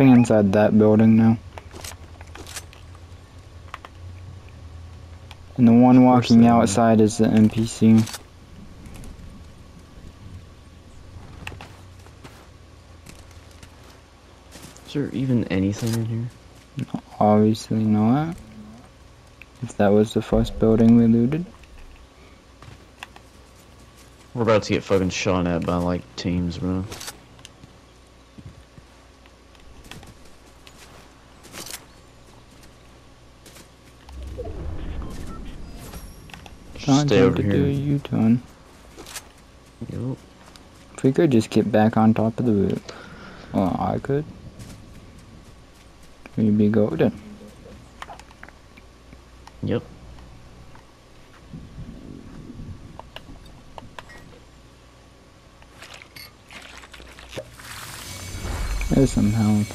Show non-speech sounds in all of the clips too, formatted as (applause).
camping inside that building now. And the one walking outside is the NPC. Is there even anything in here? Obviously not. If that was the first building we looted. We're about to get fucking shot at by like teams, bro. Trying stay to over do a here. U-turn. Yup. If we could just get back on top of the roof. Well, I could. We'd be golden. Yep. There's some help.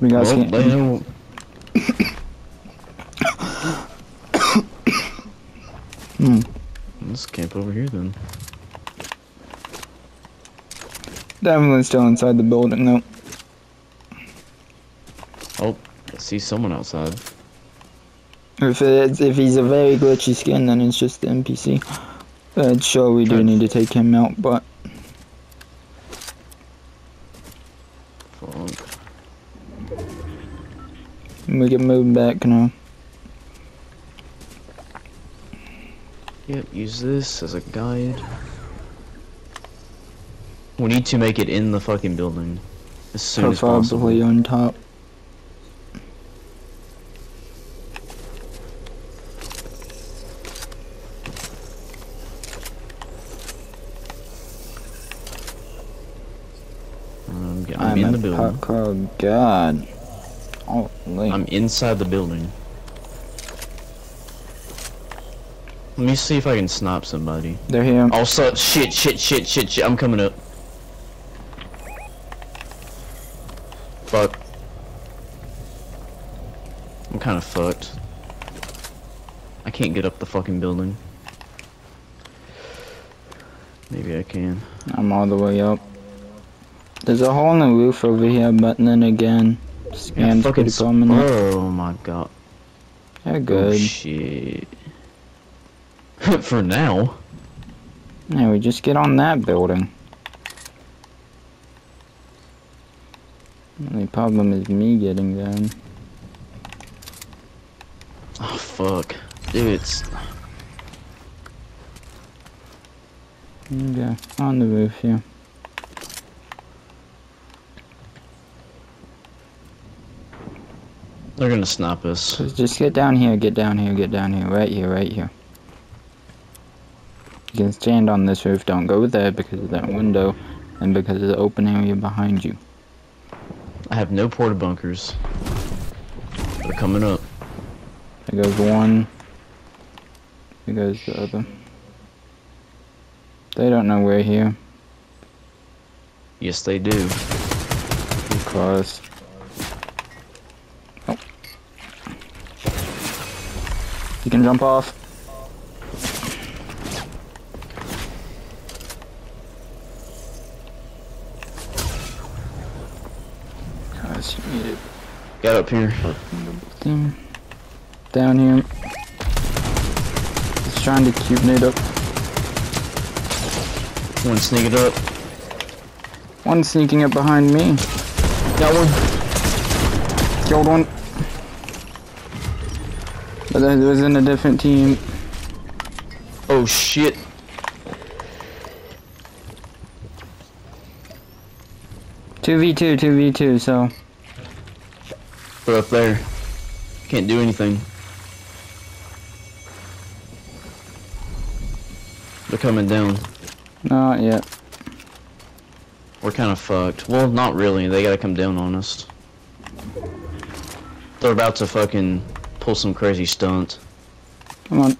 We got Well, over here then. Definitely still inside the building though. Oh, I see someone outside. If it's if he's a very glitchy skin, then it's just the NPC. Uh, sure, we do need to take him out, but Fuck. we can move back now. Yep, use this as a guide. We need to make it in the fucking building as soon as possible. On top. Um, I'm, I'm, in the building. Oh god. Oh, I'm inside the building. Let me see if I can snipe somebody. they're here. Oh, also, shit, shit, shit, shit, shit. I'm coming up. Fuck. I'm kind of fucked. I can't get up the fucking building. Maybe I can. I'm all the way up. There's a hole in the roof over here, but then again, Yeah, fucking pretty prominent. Oh my god. They're Oh good. shit. (laughs) For now. yeah, we just get on that building. The problem is me getting there. Oh ah, fuck. Dude, it's Okay, on the roof here. they're gonna snipe us. Just get down here, get down here, get down here, right here, right here. Can stand on this roof, don't go there because of that window and because of the open area behind you. I have no porta bunkers. They're coming up. There goes one. There goes the other. They don't know we're here. Yes, they do. Because. Oh. You can jump off. Gosh, you need it. Got up here. Down here. Just trying to cube nade up. One sneaking up. One sneaking up behind me. Got one. Killed one. But that was in a different team. Oh shit. Two v two, two v two. So Up there. Can't do anything. They're coming down. not yet. We're kind of fucked. Well, not really. They gotta come down on us. They're about to fucking pull some crazy stunt. Come on.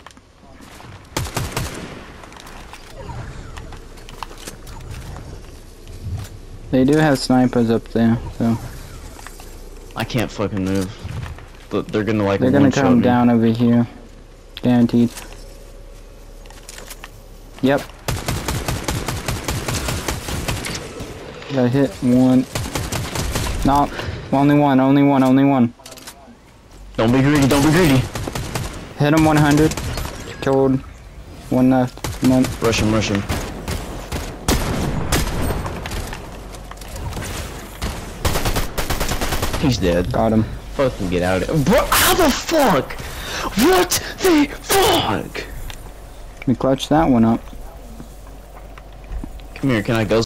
They do have snipers up there, so I can't fucking move. But they're gonna like they're gonna come me. down over here. Guaranteed. Yep. I hit one. No, only one, only one, only one. Don't be greedy, don't be greedy. Hit him 100. Killed one left. One. Rush him, rush him. He's dead. Got him. Fucking get out of here. Bro, how the fuck? What the fuck? We clutched that one up. Come here, can I go